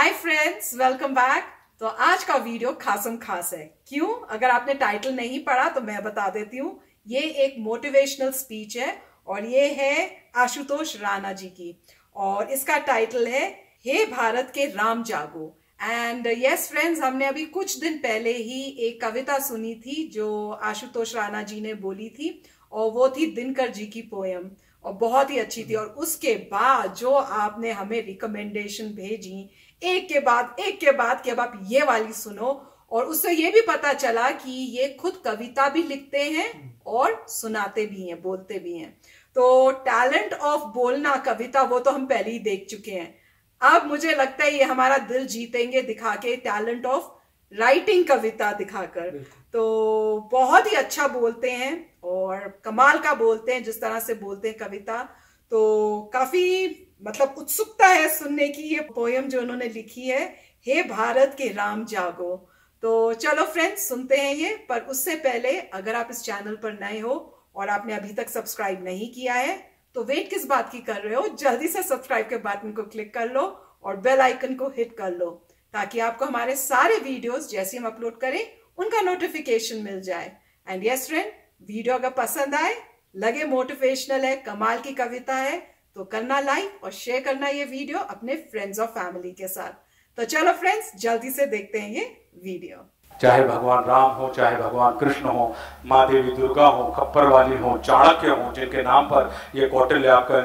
Hi friends welcome back तो आज का वीडियो खासम खास है। क्यों? अगर आपने टाइटल नहीं पढ़ा तो मैं बता देती हूँ। ये एक मोटिवेशनल स्पीच है और ये है आशुतोष राणा जी की। और इसका टाइटल है, हे भारत के राम जागो। एंड यस फ्रेंड्स हमने अभी कुछ दिन पहले ही एक कविता सुनी थी, जो आशुतोष राणा जी ने बोली थी, और वो थी दिनकर जी की पोयम और बहुत ही अच्छी थी। और उसके बाद जो आपने हमें रिकमेंडेशन भेजी एक के बाद एक के बाद कि अब आप ये वाली सुनो। और उससे ये भी पता चला कि ये खुद कविता भी लिखते हैं और सुनाते भी हैं बोलते भी हैं। तो टैलेंट ऑफ़ बोलना कविता वो तो हम पहले ही देख चुके हैं। अब मुझे लगता है ये हमारा दिल जीतेंगे दिखा के टैलेंट ऑफ़ राइटिंग कविता दिखाकर। तो बहुत ही अच्छा बोलते हैं और कमाल का बोलते हैं, जिस तरह से बोलते हैं कविता। तो काफ़ी मतलब उत्सुकता है सुनने की, ये पोयम जो उन्होंने लिखी है, हे भारत के राम जागो। तो चलो फ्रेंड्स सुनते हैं ये, पर उससे पहले अगर आप इस चैनल पर नए हो और आपने अभी तक सब्सक्राइब नहीं किया है तो वेट किस बात की कर रहे हो? जल्दी से सब्सक्राइब के बटन को क्लिक कर लो और बेल आइकन को हिट कर लो, ताकि आपको हमारे सारे वीडियोस जैसे हम अपलोड करें, उनका नोटिफिकेशन मिल जाए। एंड यस फ्रेंड वीडियो अगर पसंद आए, लगे मोटिवेशनल है, कमाल की कविता है तो करना लाइक और शेयर करना ये वीडियो अपने फ्रेंड्स और फैमिली के साथ। तो चलो फ्रेंड्स जल्दी से देखते हैं ये वीडियो। चाहे भगवान राम हो, चाहे भगवान कृष्ण हो माँ देवी दुर्गा हो खप्पर वाली हो, चाणक्य हो, जिनके नाम पर ये कौटिल्य आपका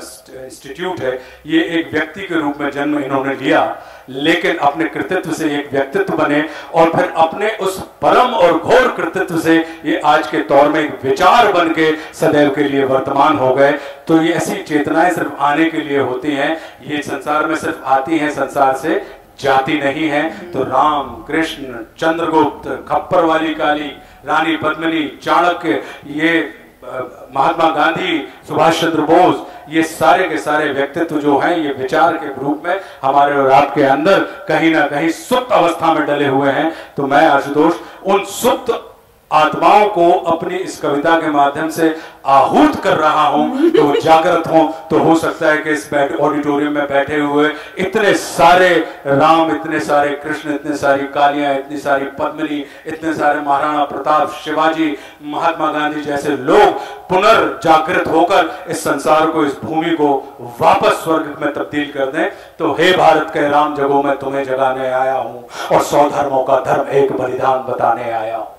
इंस्टीट्यूट है, ये एक व्यक्ति के रूप में जन्म इन्होंने लिया, लेकिन अपने कृतित्व से एक व्यक्तित्व बने और फिर अपने उस परम और घोर कृतित्व से ये आज के तौर में एक विचार बन के सदैव के लिए वर्तमान हो गए। तो ये ऐसी चेतनाएँ सिर्फ़ आने के लिए होती हैं, ये संसार में सिर्फ़ आती हैं, संसार से जाति नहीं है तो राम, कृष्ण, चंद्रगुप्त, खप्पर वाली काली, रानी पद्मनी, चाणक्य, ये महात्मा गांधी, सुभाष चंद्र बोस, ये सारे के सारे व्यक्तित्व जो हैं, ये विचार के रूप में हमारे और आपके अंदर कहीं ना कहीं सुप्त अवस्था में डले हुए हैं। तो मैं, आशुतोष, उन सुप्त आत्माओं को अपनी इस कविता के माध्यम से आहूत कर रहा हूँ तो जागृत हो तो हो सकता है कि इस ऑडिटोरियम में बैठे हुए इतने सारे राम, इतने सारे कृष्ण, इतने सारी कालियाँ, इतनी सारी पद्मनी, इतने सारे महाराणा प्रताप, शिवाजी, महात्मा गांधी जैसे लोग पुनर्जागृत होकर इस संसार को, इस भूमि को वापस स्वर्ग में तब्दील कर दें। तो हे भारत के राम जगो में तुम्हें जगाने आया हूँ और सौ धर्मों का धर्म एक बलिदान बताने आया हूँ।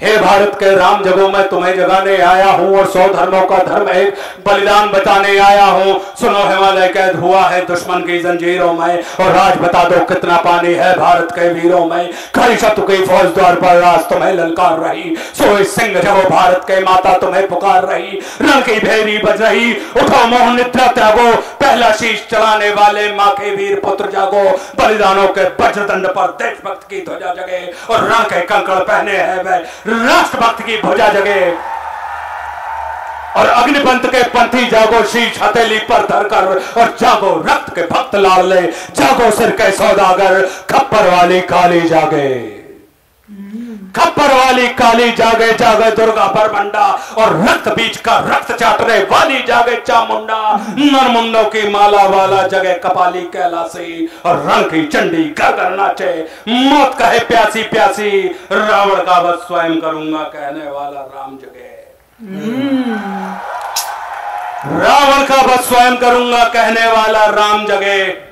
हे भारत के राम, जगो मैं तुम्हें जगाने आया हूँ और सौ धर्मों का धर्म एक बलिदान बताने आया हूँ। सुनो हिमालय, कैद हुआ है दुश्मन की जंजीरों में और राज बता दो कितना पानी है भारत के वीरों में। खरी शत्रु की फौज द्वार पर राज तुम्हें ललकार रही। सोए सिंह जगो, भारत के माता तुम्हें पुकार रही। रंग की भेरी बज रही। उठो मोह निद्रा त्यागो। पहला शीश चलाने वाले माँ के वीर पुत्र जागो। बलिदानों के वज्रदंड पर देशभक्त की ध्वजा जगे और रंग के कंकड़ पहने हैं राष्ट्रभक्त की भुजा जगे। और अग्निपंथ के पंथी जागो, शीश हथेली पर धरकर, और जागो, रक्त के भक्त लाल ले, जागो सिर के सौदागर, खप्पर वाली काली जागे। खप्पर वाली काली जागे जागे दुर्गा बरमंडा और रक्त बीच का रक्त चाटने वाली जागे चामुंडा। नरमुंडों की माला वाला जगह कपाली कैलासी और रंग की चंडी गगर नाचे। मौत कहे प्यासी प्यासी रावण का बस स्वयं करूँगा कहने वाला राम जगे। रावण का बस स्वयं करूँगा कहने वाला राम जगे।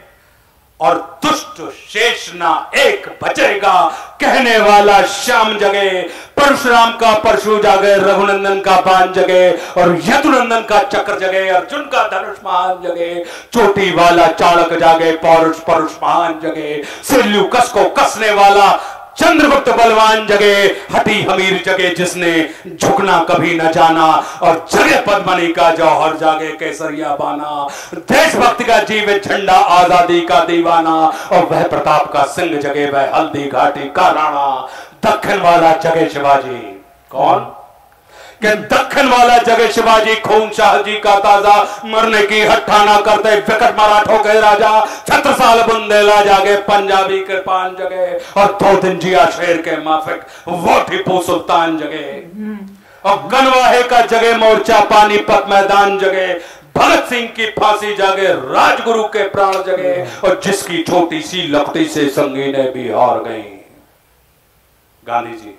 और दुष्ट शेष ना एक बचेगा। कहने वाला श्याम जगे, परशुराम का परशु जागे, रघुनंदन का बाण जगे, और यदुनंदन का चक्र जगे, अर्जुन का धनुष महान जगे, चोटी वाला चाणक जागे, पौरुष परुष महान जगे। सिल्लू कस को कसने वाला चंद्रगुप्त बलवान जगे, हटी हमीर जगे, जिसने झुकना कभी न जाना और जगे पद्मनी का जौहर जागे, केसरिया बाना। देशभक्त का जीव झंडा आज़ादी का दीवाना और वह प्रताप का सिंह जगे, वह हल्दी घाटी का राणा। दक्षिण वाला जगे शिवाजी। कौन? कि दक्षिण वाला जगह शिवाजी, खून शाह जी का ताज़ा, मरने की हट्ठाना करते विकट मराठों के राजा, छत्रसाल बुंदेला जागे, पंजाबी कृपान जगे, और दो दिन जिया शेर के माफिक वो टीपू सुल्तान जगे। और गनवाहे का जगह मोर्चा, पानीपत मैदान जगे, भगत सिंह की फांसी जागे, राजगुरु के प्राण जगे, और जिसकी छोटी सी लपटी से संगीने भी हार गई। गांधी जी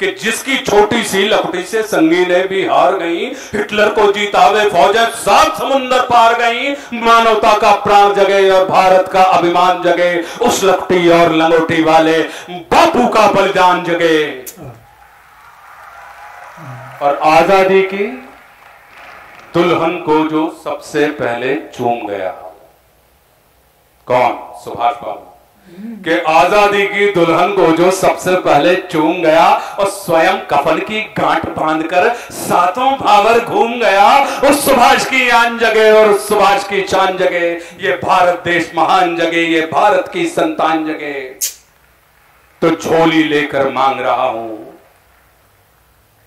कि जिसकी छोटी सी लकड़ी से संगीने भी हार गई, हिटलर को जीतावे फौजें सात समुंदर पार गई। मानवता का प्राण जगे और भारत का अभिमान जगे, उस लपटी और लंगोटी वाले बापू का बलिदान जगे। और आज़ादी की दुल्हन को जो सबसे पहले चूम गया, कौन? सुभाष बाबू। कि आज़ादी की दुल्हन को जो सबसे पहले चूम गया और स्वयं कफन की गांठ बांधकर सातों भावर घूम गया और सुभाष की आन जगे और सुभाष की चाँद जगे ये भारत देश महान जगे ये भारत की संतान जगे तो झोली लेकर मांग रहा हूँ।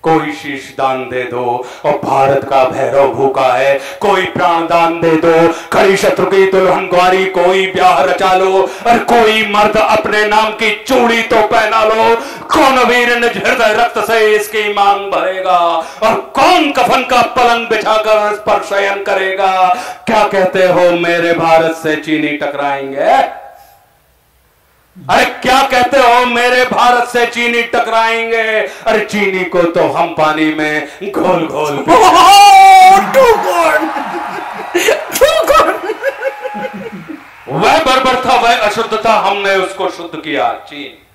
कोई शीश दान दे दो, और भारत का भैरव भूखा है, कोई प्राण दान दे दो, खड़ी शत्रु की दुल्हन ग्वारी, कोई ब्याह रचा लो, और कोई मर्द अपने नाम की चूड़ी तो पहना लो। कौन वीर हृदय रक्त से इसकी मांग भरेगा, और कौन कफन का पलंग बिछाकर इस पर शयन करेगा? क्या कहते हो, मेरे भारत से चीनी टकराएँगे? अरे क्या कहते हो? मेरे भारत से चीनी टकराएँगे। अरे चीनी को तो हम पानी में घोल घोल वह बर्बर था वह अशुद्ध था हमने उसको शुद्ध किया चीन।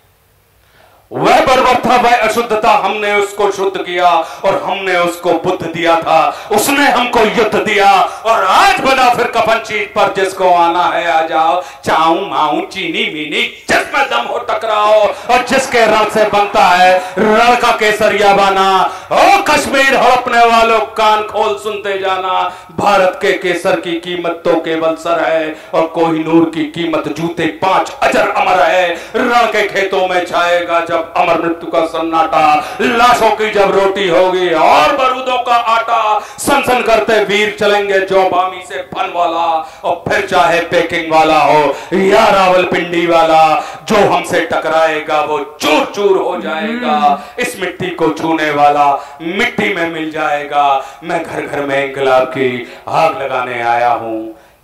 वह बर्बर था, वह अशुद्धता, हमने उसको शुद्ध किया और हमने उसको बुद्ध दिया था। उसने हमको युद्ध दिया और आज बना फिर कफन चीज़ पर, जिसको आना है आ जाओ। चाऊ, माऊ, चीनी, मीनी, जिसमें दम हो टकराओ और जिसके रण से बनता है रण का केसरिया बना। ओ कश्मीर हड़पने वालों कान खोल सुनते जाना। भारत के केसर की कीमत तो केवल सर है और कोहिनूर की कीमत जूते पाँच अजर अमर है। रण के खेतों में छाएगा जब अमर मृत्यु का सन्नाटा लाशों की जब रोटी होगी और बरूदों का आटा सनसन करते वीर चलेंगे जो बामी से फन वाला और फिर चाहे पेकिंग वाला हो या रावलपिंडी वाला जो हमसे टकराएगा वो चूर चूर हो जाएगा। इस मिट्टी को छूने वाला मिट्टी में मिल जाएगा। मैं घर घर में इंकलाब की आग लगाने आया हूँ।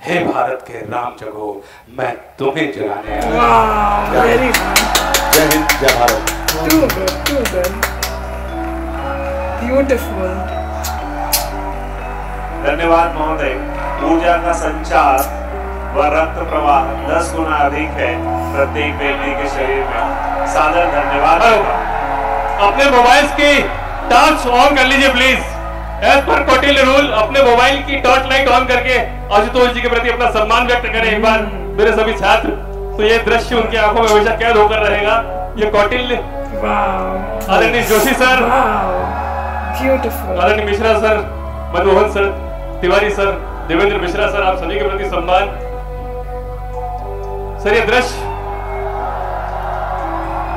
हे भारत के राम जगो मैं तुम्हें जगाने आया। जय हिंद जय Bharat. Too good, too good. Beautiful. धन्यवाद महोदय। ऊर्जा का संचार व रक्त प्रवाह दस गुना अधिक है प्रत्येक व्यक्ति के शरीर में। सादर धन्यवाद। अपने मोबाइल की टॉर्च ऑन कर लीजिए प्लीज़ एज पर कोटिल रूल अपने मोबाइल की टॉर्च लाइट ऑन करके आशुतोष जी के प्रति अपना सम्मान व्यक्त करें एक बार मेरे सभी छात्र। तो ये दृश्य उनकी आँखों में हमेशा कैद होकर रहेगा। ये कौटिल्य आदरणीय जोशी सर। आदरणीय Mishra sir Manmohan sir Tiwari sir Devendra Mishra sir आप सभी के प्रति सम्मान। सर ये दृश्य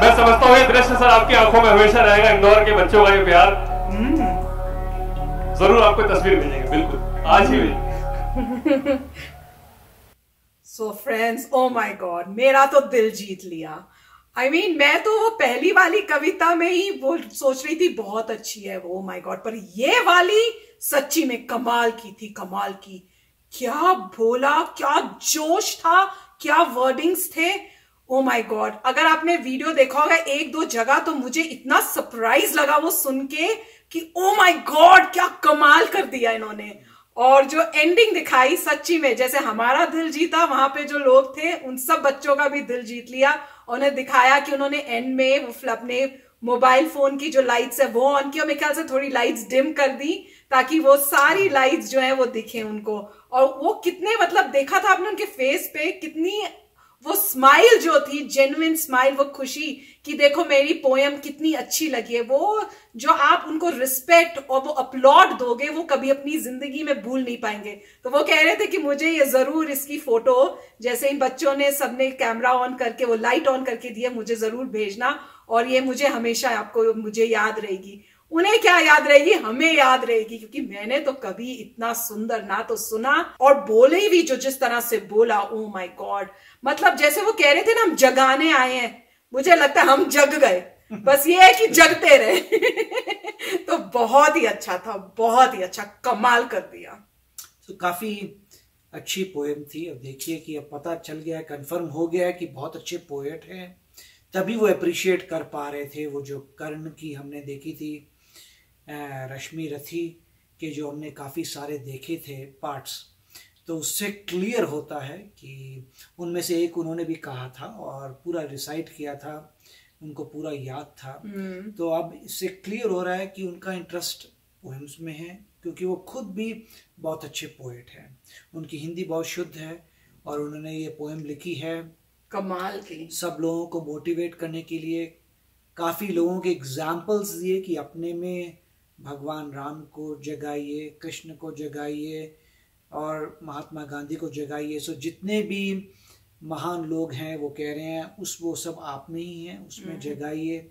मैं समझता हूँ ये दृश्य सर आपकी आँखों में हमेशा रहेगा इंदौर के बच्चों का ये प्यार। ज़रूर आपको तस्वीर मिलेगी बिल्कुल। आज ही so friends oh my god मेरा तो दिल जीत लिया। आई I मीन mean, मैं तो वो पहली वाली कविता में ही वो सोच रही थी बहुत अच्छी है वो माय गॉड पर ये वाली सच्ची में कमाल की थी कमाल की। क्या बोला क्या जोश था क्या वर्डिंग्स थे। ओ माय गॉड अगर आपने वीडियो देखा होगा एक दो जगह तो मुझे इतना सरप्राइज़ लगा वो सुन के। कि ओ माय गॉड क्या कमाल कर दिया इन्होंने. और जो एंडिंग दिखाई सच्ची में, जैसे हमारा दिल जीता, वहाँ पे जो लोग थे, उन सब बच्चों का भी दिल जीत लिया। उन्हें दिखाया कि उन्होंने एंड में अपने मोबाइल फ़ोन की जो लाइट्स है, वो ऑन की मेरे ख्याल से थोड़ी लाइट्स डिम कर दी, ताकि वो सारी लाइट्स जो है, वो दिखे उनको। और वो कितने मतलब देखा था आपने उनके फेस पे, कितनी वो स्माइल जो थी जेन्युइन स्माइल वो खुशी कि देखो मेरी पोयम कितनी अच्छी लगी है। वो जो आप उनको रिस्पेक्ट और वो अपलॉड दोगे, वो कभी अपनी ज़िंदगी में भूल नहीं पाएँगे। तो वो कह रहे थे कि मुझे ये ज़रूर इसकी फ़ोटो जैसे इन बच्चों ने सबने कैमरा ऑन करके, वो लाइट ऑन करके दिया, मुझे ज़रूर भेजना और ये मुझे हमेशा आपको, मुझे याद रहेगी। उन्हें क्या याद रहेगी? हमें याद रहेगी, क्योंकि मैंने तो कभी इतना सुंदर ना तो सुना और बोले भी जो जिस तरह से बोला ओ माय गॉड मतलब जैसे वो कह रहे थे ना, हम जगाने आए हैं। मुझे लगता है हम जग गए। बस ये है कि जगते रहे। तो बहुत ही अच्छा था, बहुत ही अच्छा कमाल कर दिया। तो काफ़ी अच्छी पोएम थी। अब देखिए कि अब पता चल गया कंफर्म हो गया है कि बहुत अच्छे पोएट हैं। तभी वो अप्रिशिएट कर पा रहे थे, वो जो कर्ण की हमने देखी थी। रश्मि रथी के जो हमने काफ़ी सारे देखे थे पार्ट्स तो उससे क्लियर होता है कि उनमें से एक उन्होंने भी कहा था और पूरा रिसाइट किया था उनको पूरा याद था। हम्म। तो अब इससे क्लियर हो रहा है कि उनका इंटरेस्ट पोएम्स में है क्योंकि वो खुद भी बहुत अच्छे पोएट हैं। उनकी हिंदी बहुत शुद्ध है और उन्होंने ये पोएम लिखी है। कमाल की। सब लोगों को मोटिवेट करने के लिए काफ़ी लोगों के एग्जाम्पल्स दिए कि अपने में भगवान राम को जगाइए कृष्ण को जगाइए और महात्मा गांधी को जगाइए सो जितने भी महान लोग हैं वो कह रहे हैं उस वो सब आप में ही हैं उसमें हम्म। जगाइए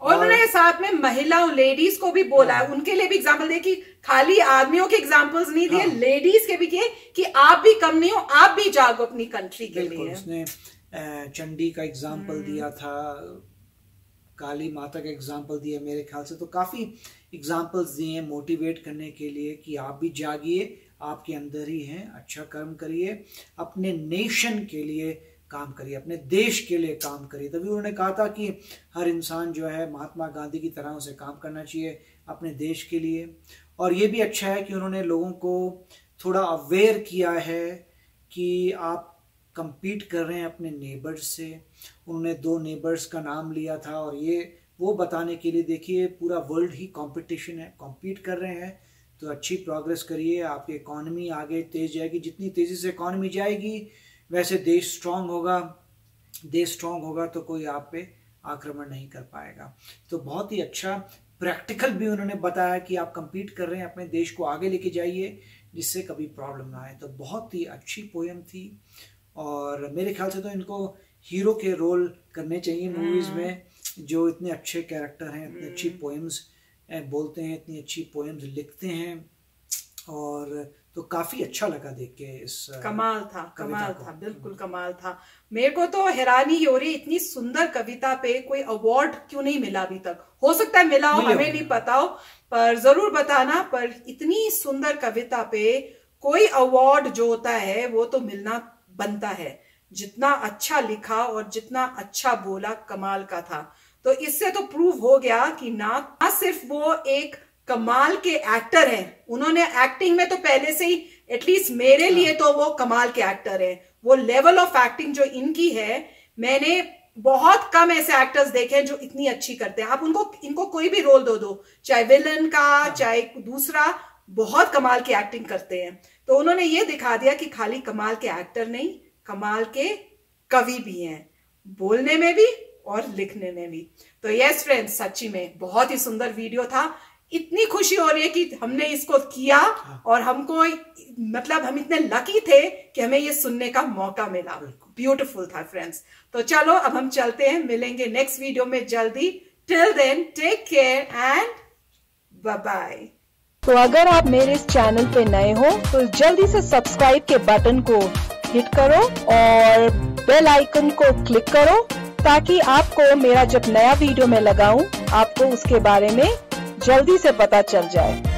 और उन्होंने साथ में महिलाओं लेडीज़ को भी बोला है हाँ। उनके लिए भी एग्ज़ाम्पल दिए कि खाली आदमियों के एग्जाम्पल्स नहीं दिए हाँ। लेडीज़ के भी किए कि आप भी कम नहीं हो आप भी जागो अपनी कंट्री के लिए उसने चंडी का एग्ज़ाम्पल हम्म। दिया था काली माता का एग्ज़ाम्पल दिया मेरे ख्याल से तो काफ़ी एग्जाम्पल्स दिए हैं मोटिवेट करने के लिए कि आप भी जागिए, आपके अंदर ही हैं अच्छा कर्म करिए, अपने नेशन के लिए काम करिए, अपने देश के लिए काम करिए। तभी उन्होंने कहा था कि हर इंसान जो है महात्मा गांधी की तरह उसे काम करना चाहिए अपने देश के लिए। और ये भी अच्छा है कि उन्होंने लोगों को थोड़ा अवेयर किया है कि आप compete कर रहे हैं अपने नेबर्स से। उन्होंने दो नेबर्स का नाम लिया था और ये, वो बताने के लिए देखिए, पूरा वर्ल्ड ही कंपटीशन है। Compete कर रहे हैं तो अच्छी प्रोग्रेस करिए। आपकी इकॉनमी आगे तेज जाएगी। जितनी तेज़ी से इकॉनमी जाएगी, वैसे देश स्ट्रांग होगा। देश स्ट्रांग होगा तो कोई आप पे आक्रमण नहीं कर पाएगा। तो बहुत ही अच्छा प्रैक्टिकल भी उन्होंने बताया कि आप कंपीट कर रहे हैं, अपने देश को आगे लेके जाइए, जिससे कभी प्रॉब्लम ना आए। तो बहुत ही अच्छी पोएम थी। और मेरे ख्याल से तो इनको हीरो के रोल करने चाहिए मूवीज़ में जो इतने अच्छे कैरेक्टर हैं इतनी अच्छी पोएम्स बोलते हैं इतनी अच्छी पोएम्स लिखते हैं और तो काफ़ी अच्छा लगा देख के इस कमाल था कमाल था बिल्कुल कमाल था। मेरे को तो हैरानी ही हो रही है, इतनी सुंदर कविता पे कोई अवार्ड क्यों नहीं मिला अभी तक? हो सकता है मिला हो हमें होंगे। नहीं पता हो पर ज़रूर बताना पर इतनी सुंदर कविता पे कोई अवार्ड जो होता है वो तो मिलना बनता है। जितना अच्छा लिखा और जितना अच्छा बोला कमाल का था। तो इससे तो प्रूव हो गया कि ना ना सिर्फ़ वो एक कमाल के एक्टर हैं। उन्होंने एक्टिंग में तो पहले से ही एटलीस्ट मेरे लिए तो वो कमाल के एक्टर हैं। वो लेवल ऑफ़ एक्टिंग जो इनकी है मैंने बहुत कम ऐसे एक्टर्स देखे हैं जो इतनी अच्छी करते हैं। आप उनको इनको कोई भी रोल दो दो चाहे विलन का चाहे दूसरा बहुत कमाल की एक्टिंग करते हैं। तो उन्होंने ये दिखा दिया कि खाली कमाल के एक्टर नहीं कमाल के कवि भी हैं। बोलने में भी और लिखने में भी। तो यस फ्रेंड्स सच्ची में बहुत ही सुंदर वीडियो था। इतनी खुशी हो रही है कि हमने इसको किया और हमको मतलब हम इतने लकी थे कि हमें ये सुनने का मौका मिला। ब्यूटीफुल था फ्रेंड्स तो चलो अब हम चलते हैं। मिलेंगे नेक्स्ट वीडियो में जल्दी। Till then take care and bye bye तो अगर आप मेरे इस चैनल पे नए हो तो जल्दी से सब्सक्राइब के बटन को हिट करो और बेल आइकन को क्लिक करो ताकि आपको मेरा जब नया वीडियो में लगाऊँ, आपको उसके बारे में जल्दी से पता चल जाए।